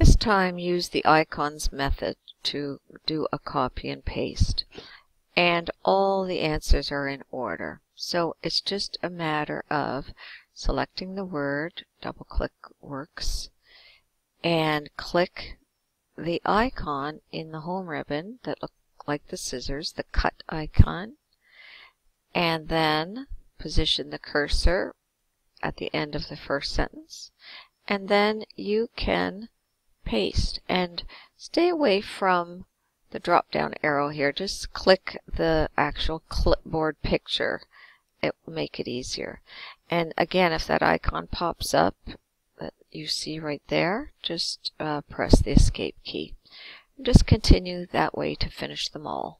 This time use the icons method to do a copy and paste. And all the answers are in order. So it's just a matter of selecting the word, double click works, and click the icon in the home ribbon that look like the scissors, the cut icon, and then position the cursor at the end of the first sentence. And then you can paste and stay away from the drop down arrow here. Just click the actual clipboard picture. It will make it easier. And again, if that icon pops up that you see right there, just uh, press the escape key. And Just continue that way to finish them all.